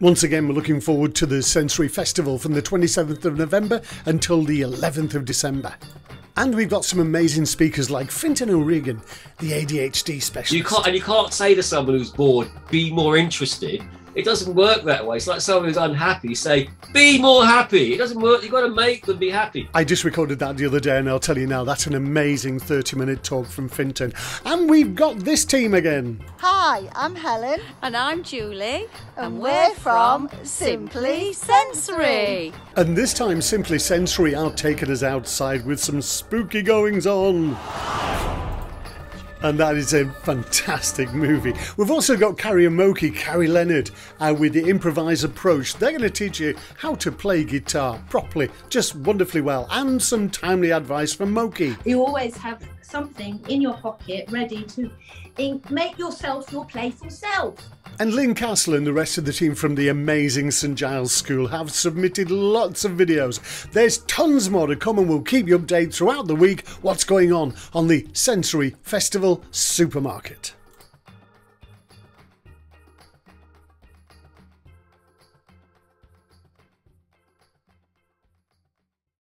Once again, we're looking forward to the Sensory Festival from the 27th of November until the 11th of December. And we've got some amazing speakers like Fintan O'Regan, the ADHD specialist. You can't, and you can't say to someone who's bored, "Be more interested." It doesn't work that way. It's like someone who's unhappy, say, be more happy. It doesn't work. You've got to make them be happy. I just recorded that the other day, and I'll tell you now, that's an amazing 30 minute talk from Fintan. And we've got this team again. Hi, I'm Helen. And I'm Julie. And, we're from Simply Sensory. And this time, Simply Sensory are taking us outside with some spooky goings on and that is a fantastic movie. We've also got karaoke, Carrie Leonard, uh, with the improvised approach. They're going to teach you how to play guitar properly, just wonderfully well, and some timely advice from Moki. You always have something in your pocket ready to make yourself your playful self. And Lynn Castle and the rest of the team from the amazing St Giles School have submitted lots of videos. There's tons more to come and we'll keep you updated throughout the week what's going on on the Sensory Festival Supermarket.